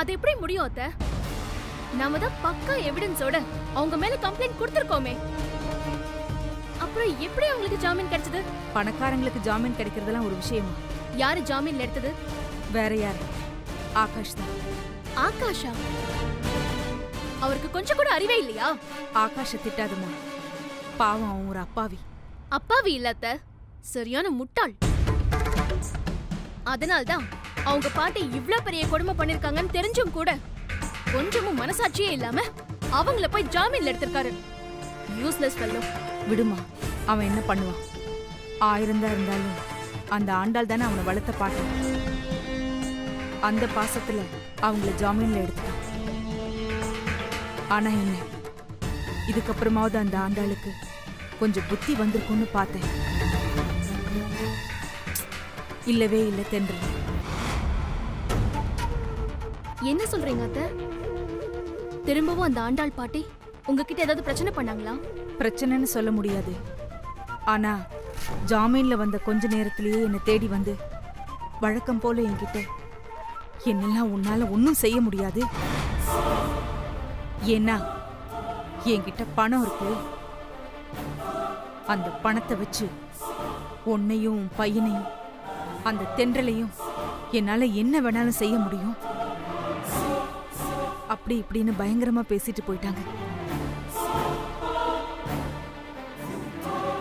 அது எப்படி முடியும் அத்த? நாம தான் பக்கா எவிடன்ஸோட அவங்க மேல கம்ப்ளைண்ட் கொடுத்திருக்கோமே. அப்புறம் எப்படி அவங்களுக்கு ஜாமீன் கிடைச்சது? பணக்காரங்களுக்கு ஜாமீன் கிடைக்கிறதெல்லாம் ஒரு விஷயமா? யாரு ஜாமீன்ல எடுத்தது? வேற யார்? ஆகாஷ் தான். ஆகாஷா? அவருக்கு கொஞ்சம் கூட அறிவே இல்லையா? ஆகாஷ திட்டாதம்மா. பாவம் அவன் ஒரு அப்பாவி. அப்பாவி இல்ல அத்த. சரியான முட்டாள். அதனால்தான் அவங்க பாட்டி இவ்ளோ பெரிய கொடுமை பண்ணிருக்காங்கன்னு தெரிஞ்சும் கூட கொஞ்சமும் மனசாட்சியே இல்லாம அவங்கள போய் ஜாமீன்ல எடுத்திருக்காரு. யூஸ்லெஸ் ஃபெல்லோ விடுமா அவன் என்ன பண்ணுவான்? ஆயிரம் தான் இருந்தாலும் அந்த ஆண்டாள் தானே அவனை வளர்த்த பாட்டான் அந்த பாசத்துல அவங்கள ஜாமீன்ல எடுத்துட்டான். ஆனா என்ன இதுக்கப்புறமாவது அந்த ஆண்டாளுக்கு கொஞ்சம் புத்தி வந்திருக்கும்னு பார்த்தேன். இல்லவே இல்லை தென்றல். என்ன சொல்றீங்க அத்த? திரும்பவும் அந்த ஆண்டாள் பாட்டி உங்ககிட்ட ஏதாவது பிரச்சனை பண்ணாங்களா? பிரச்சனைன்னு சொல்ல முடியாது. ஆனா ஜாமீன்ல வந்த கொஞ்ச நேரத்திலேயே என்னை தேடி வந்து வழக்கம் போல என்கிட்ட என்னெல்லாம் உன்னால ஒன்றும் செய்ய முடியாது? ஏன்னா என்கிட்ட பணம் இருக்கு. அந்த பணத்தை வச்சு உன்னையும் பையனையும் அந்த தென்றலையும் என்னால என்ன வேணாலும் செய்ய முடியும்? அப்படி இப்படின்னு பயங்கரமா பேசிட்டு போயிட்டாங்க.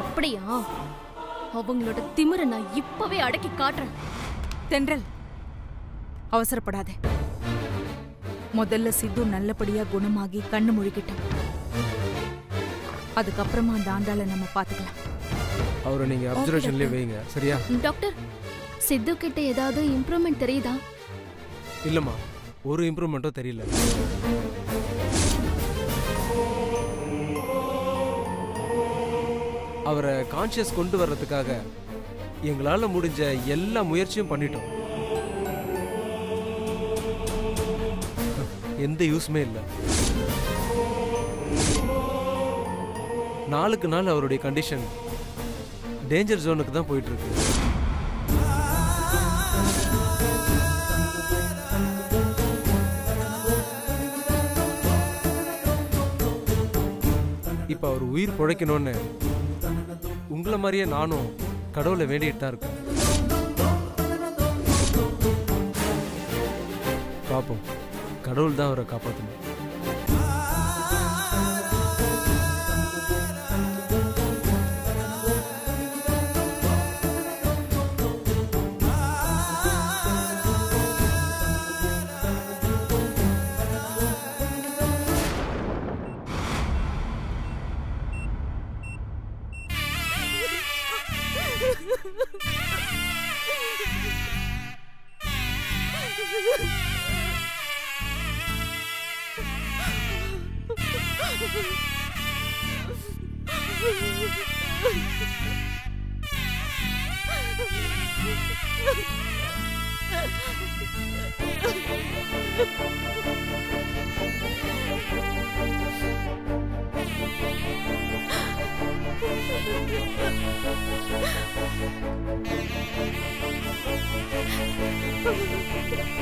அப்படியா? அவங்களோட திமிர நான் இப்பவே அடக்கி காட்டுறேன். தென்றல் அவசரப்படாத. முதல்ல சித்து நல்லபடியா குணமாகி கண்ணு முழிக்கிட்டான் அதுக்கப்புறமா அந்த ஆண்டாளை நம்ம பாத்துக்கலாம் அவரை நீங்க அப்சர்வேஷன்லயே வைங்க சரியா? டாக்டர் சித்து கிட்ட ஏதாவது இம்ப்ரூவ்மெண்ட் தெரியுதா? இல்லம்மா ஒரு இம்ப்ரூவ்மெண்ட்டும் தெரியல. அவரை கான்ஷியஸ் கொண்டு வர்றதுக்காக எங்களால் முடிஞ்ச எல்லா முயற்சியும் பண்ணிட்டோம். எந்த யூஸ்மே இல்லை. நாளுக்கு நாள் அவருடைய கண்டிஷன் டேஞ்சர் ஜோனுக்கு தான் போயிட்டு உயிர் பிழைக்கணும்னு உங்களை மாதிரியே நானும் கடவுளை வேண்டிகிட்டு தான் இருக்கேன். பார்ப்போம் கடவுள் தான் அவரை காப்பாற்றணும் Thank you.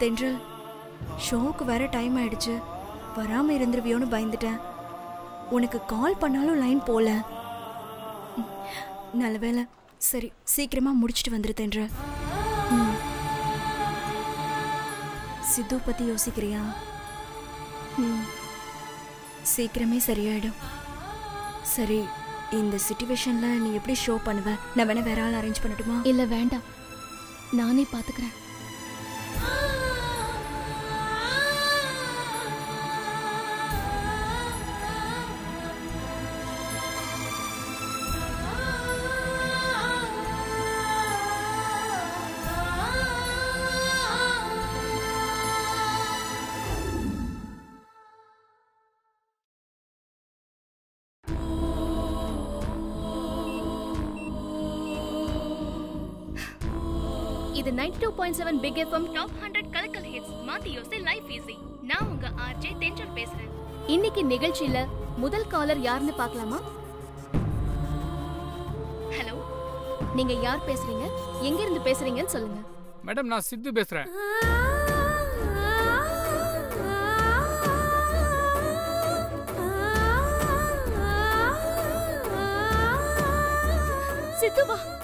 தென்றல் ஷோக்கு வர டைம் ஆயிடுச்சு. வராம இருந்துருவியோன்னு பயந்துட்டேன். உனக்கு கால் பண்ணாலும் லைன் போல. நல்ல வேளை. சரி சீக்கிரமா முடிச்சுட்டு வந்துரு தென்றல் சித்து பத்தி யோசிக்கிறியா? ம். சீக்கிரமே சரியாயிடும். சரி இந்த சுச்சுவேஷன்ல நீ எப்படி ஷோ பண்ணுவ? நான் வேணா வேற ஆள் அரேஞ்ச் பண்ணட்டுமா? இல்ல வேண்டாம். நானே பாத்துக்கிறேன். இது 92.7 two point seven big FM top hundred கலக்கல் ஹிட்ஸ் மாத்தி யோசி லைஃப் ஈஸி நான் உங்க ஆர்ஜே தென்றல் பேசுறேன். இன்னைக்கு நிகழ்ச்சியில முதல் காலர் யாருன்னு பார்க்கலாமா? ஹலோ நீங்க யார் பேசுறீங்க? எங்க இருந்து பேசுறீங்கன்னு சொல்லுங்க. மேடம் நான் சித்து பேசுறேன். சித்து வா. சித்து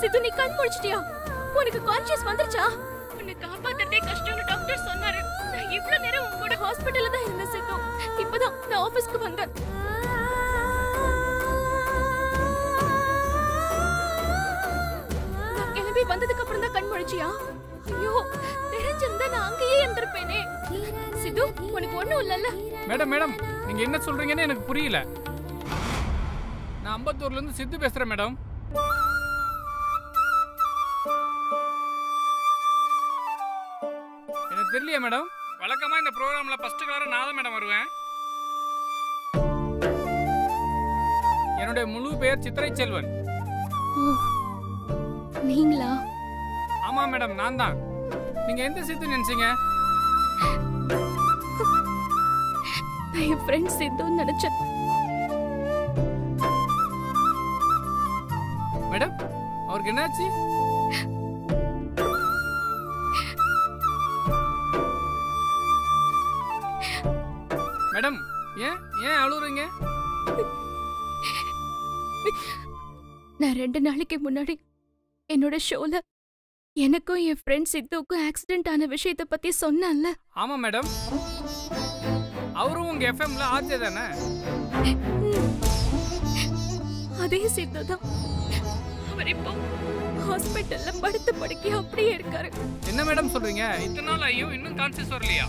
சித்து நீ கண் முழிச்சிட்டியா? உனக்கு கான்ஷியஸ் வந்துருச்சா? உன்னை காப்பாத்துறதே கஷ்டம்னு டாக்டர் சொன்னாரு. நான் இவ்வளவு நேரம் உன் கூட ஹாஸ்பிட்டல்ல தான் இருந்தேன் சித்து. இப்பதான் நான் ஆபீஸ்க்கு வந்தேன். கிளம்பி வந்ததுக்கு அப்புறம் தான் கண் முழிச்சியா? ஐயோ தெரிஞ்சிருந்தா நான் அங்கேயே இருந்திருப்பேனே. சித்து உனக்கு ஒண்ணும் இல்லல்ல. மேடம் மேடம் நீங்க என்ன சொல்றீங்கன்னு எனக்கு புரியல. நான் அம்பத்தூர்ல இருந்து சித்து பேசுறேன் மேடம். தெரியலையா மேடம்? வழக்கமா இந்த ப்ரோக்ராம்ல ஃபர்ஸ்ட் கலர் நான் தான் மேடம் வருவேன். என்னுடைய முழு பெயர் சித்திரை செல்வன். நீங்களா? ஆமா மேடம் நான் தான். நீங்க எந்த சித்து நினைச்சீங்க? நான் என் ஃப்ரெண்ட் சித்துன்னு நினைச்சேன். மேடம் அவருக்கு என்னாச்சு? அழுகுறீங்க நான் ரெண்டு நாளைக்கு முன்னாடி என்னோட ஷோல எனக்கும் என் ஃப்ரெண்ட் சித்துவுக்கும் ஆக்சிடென்ட் ஆன விஷயத்தை பத்தி சொன்னேன்ல. ஆமா மேடம் அவரும் உங்க எஃப்எம்ல ஆர்ஜே தானே? அதே சித்து தான். அவர் இப்போ ஹாஸ்பிட்டல்ல படுத்து படுக்கி அப்படியே இருக்காரு. என்ன மேடம் சொல்றீங்க? இத்தனை நாள் ஐயோ இன்னும் கான்சியஸ் வரலையா?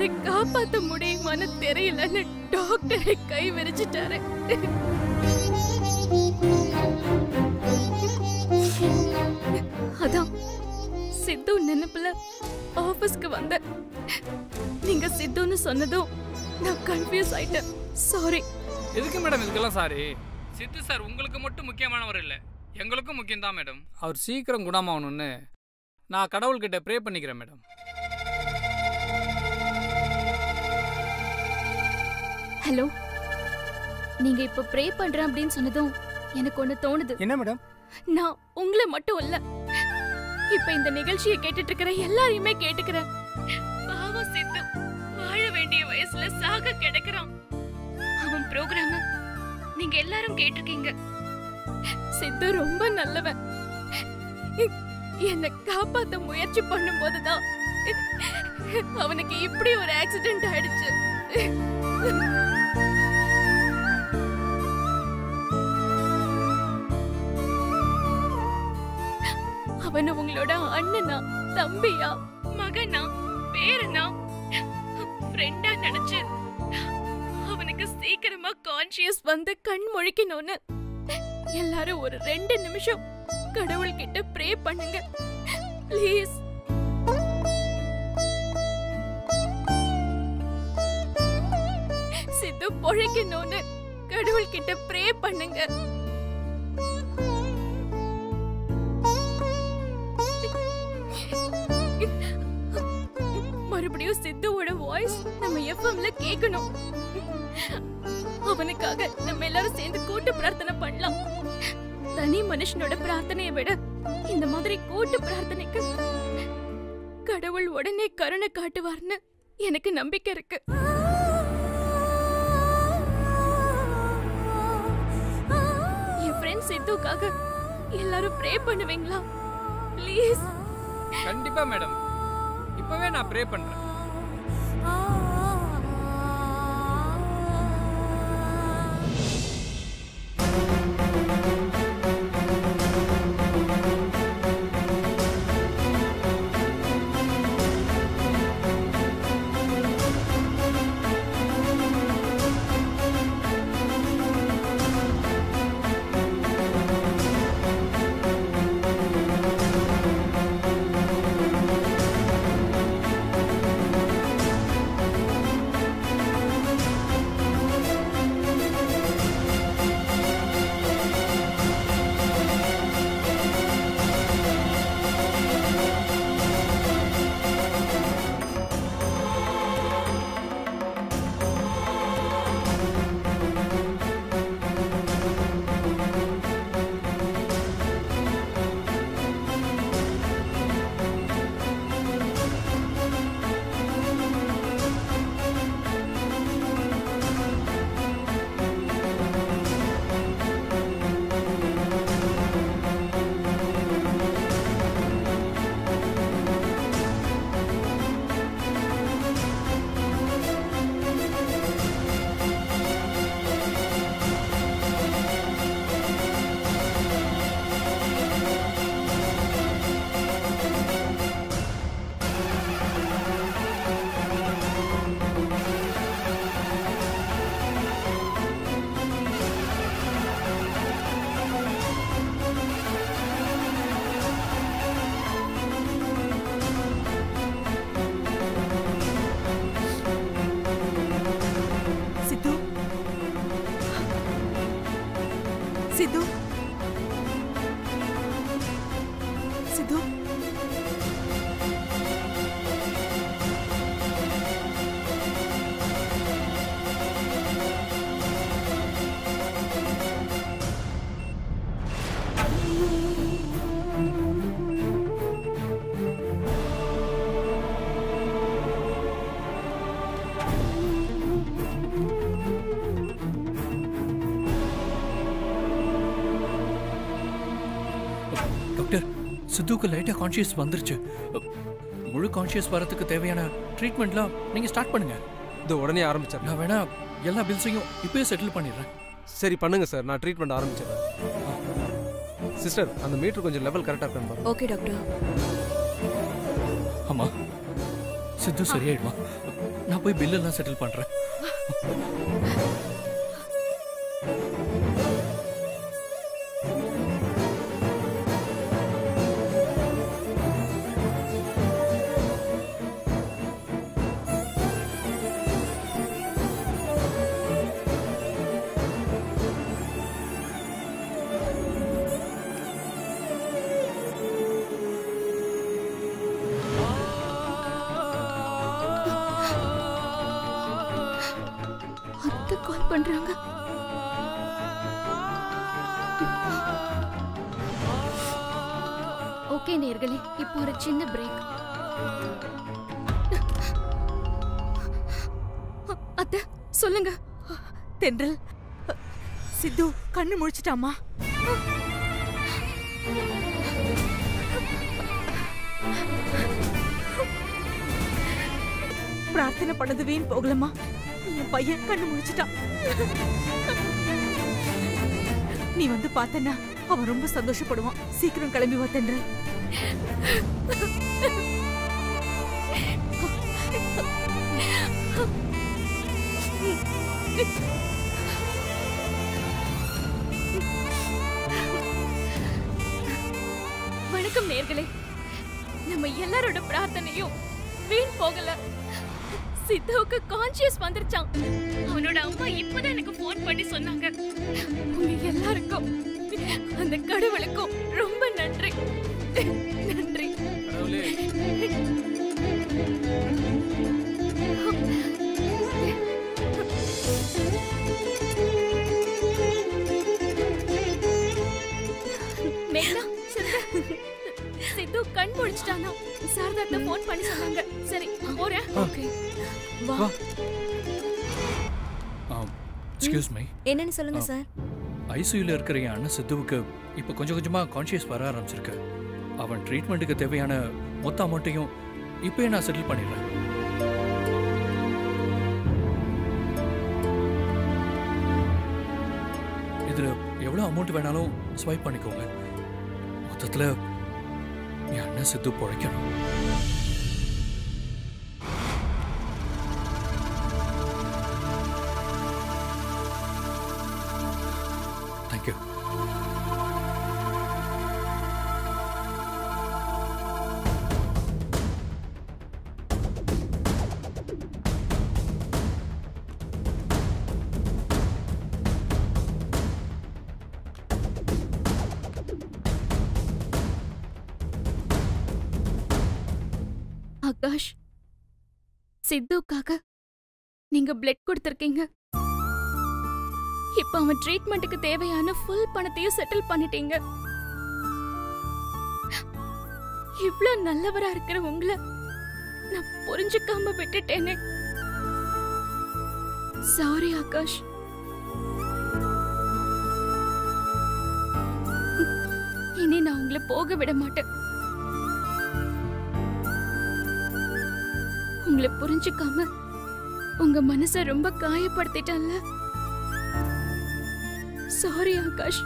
அவரை காப்பாத்த முடியுமான்னு தெரியலன்னு டாக்டரை கை விரிச்சிட்டாரு. அதான் சித்து நினைப்புல ஆபீஸ்க்கு வந்தேன். நீங்க சித்துன்னு சொன்னதும் நான் கன்ஃபியூஸ் ஆயிட்டேன். சாரி எதுக்கு மேடம் இதுக்கெல்லாம் சாரி சித்து சார் உங்களுக்கு மட்டும் முக்கியமானவர் இல்லை. எங்களுக்கும் முக்கியம்தான் மேடம் அவர் சீக்கிரம் குணமாகணும்னு நான் கடவுள்கிட்ட ப்ரே பண்ணிக்கிறேன் மேடம் ஹலோ. நீங்க இப்ப ப்ரே பண்றேன் அப்படின்னு சொன்னதும் எனக்கு ஒண்ணு தோணுது. என்ன மேடம் நான் உங்களை மட்டும் இல்ல. இப்ப இந்த நிகழ்ச்சியை கேட்டுட்டு இருக்கிற எல்லாரையுமே கேட்டுக்கிறேன். பாவம் சித்து வாழ வேண்டிய வயசுல சாக கிடக்குறான். அவன் ப்ரோக்ராம நீங்க எல்லாரும் கேட்டிருக்கீங்க. சித்து ரொம்ப நல்லவன். என்னை காப்பாத்த முயற்சி பண்ணும் போதுதான் அவனுக்கு இப்படி ஒரு ஆக்சிடென்ட் ஆயிடுச்சு. அவன் உங்களோட அண்ணனா தம்பியா மகனா பேரனா? ஃப்ரெண்டா நினைச்சு அவனுக்கு சீக்கிரமா கான்ஷியஸ் வந்து கண் முழிக்கணும்னு எல்லாரும் ஒரு ரெண்டு நிமிஷம் கடவுள் கிட்ட ப்ரே பண்ணுங்க. ப்ளீஸ் சித்து பொழைக்கணும்னு கடவுள் கிட்ட ப்ரே பண்ணுங்க. மறுபடியும் சித்துவோட வாய்ஸ் நம்ம எஃப்எம்ல கேட்கணும் அவனுக்காக நம்ம எல்லாரும் சேர்ந்து கூட்டு பிரார்த்தனை பண்ணலாம். தனி மனுஷனோட பிரார்த்தனையை விட இந்த மாதிரி கூட்டு பிரார்த்தனைக்கு கடவுள் உடனே கருணை காட்டுவார்னு எனக்கு நம்பிக்கை இருக்கு. என் ஃப்ரெண்ட் சித்துக்காக எல்லாரும் ப்ரே பண்ணுவீங்களா? ப்ளீஸ் கண்டிப்பா மேடம் இப்பவே நான் ப்ரே பண்றேன். டாக்டர் சித்துவுக்கு லைட்டாக கான்ஷியஸ் வந்துருச்சு. முழு கான்ஷியஸ் வரதுக்கு தேவையான ட்ரீட்மெண்ட்லாம் நீங்கள் ஸ்டார்ட் பண்ணுங்க. இது உடனே ஆரம்பிச்சிடலாம் நான் வேணா எல்லா பில்ஸையும் இப்பயே செட்டில் பண்ணிடுறேன். சரி பண்ணுங்க சார். நான் ட்ரீட்மெண்ட் ஆரம்பிச்சிடுறேன். சிஸ்டர் அந்த மீட்டர் கொஞ்சம் லெவல் கரெக்டாக இருக்கான்னு ஓகே டாக்டர் ஆமா சித்து சரியாயிடுமா? நான் போய் பில்லெல்லாம் செட்டில் பண்ணுறேன் பண்றாங்க. ஓகே நேர்களே இப்போ ஒரு சின்ன பிரேக் அத்தை சொல்லுங்க. தென்றல் சித்து கண்ணு முழிச்சிட்டாமா பிரார்த்தனை பண்ணது வீண் போகலமா என் பையன் கண்ணு முழிச்சிட்டான். நீ வந்து பார்த்தனா அவன் ரொம்ப சந்தோஷப்படுவான். சீக்கிரம் கிளம்பி வா வணக்கம் நேர்களே. நம்ம எல்லாரோட பிரார்த்தனையும் வீண் போகல. சித்துவுக்கு கான்சியஸ் வந்துருச்சான் அவனோட அம்மா இப்பதான் எனக்கு ஃபோன் பண்ணி சொன்னாங்க. உங்க எல்லாருக்கும் அந்த கடவுளுக்கும் ரொம்ப நன்றி. நன்றி. சித்து கண் முழிச்சிட்டானா. சாரதாத்த ஃபோன் பண்ணி சொன்னாங்க. சரி போறேன். ஓகே வா. Excuse me. என்னன்னு சொல்லுங்க சார். ஐசியூல இருக்கிற என் அண்ணன் சித்துவுக்கு இப்போ கொஞ்சம் கொஞ்சமாக கான்ஷியஸ் வர ஆரம்பிச்சிருக்கு. அவன் ட்ரீட்மெண்ட்டுக்கு தேவையான மொத்த அமௌண்ட்டையும் இப்பயே நான் செட்டில் பண்ணிடுறேன். இதுல எவ்வளவு அமௌண்ட் வேணாலும் ஸ்வைப் பண்ணிக்கோங்க. மொத்தத்துல என் அண்ணன் சித்து பொழைக்கணும் தேங்க்யூ சித்துக்காக நீங்க பிளட் கொடுத்திருக்கீங்க. இப்ப அவன் ட்ரீட்மெண்ட்டுக்கு தேவையான ஃபுல் பணத்தையும் செட்டில் பண்ணிட்டீங்க. இவ்ளோ நல்லவரா இருக்கிற உங்களை நான் புரிஞ்சுக்காம விட்டுட்டேனே. சாரி ஆகாஷ். இனி நான் உங்களை போக விட மாட்டேன். உங்களை புரிஞ்சுக்காம உங்க மனச ரொம்ப காயப்படுத்திட்டேன்ல. சாரி ஆகாஷ்.